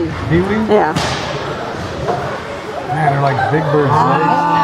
Pee-wee? Yeah. Man, they're like big birds. Ah.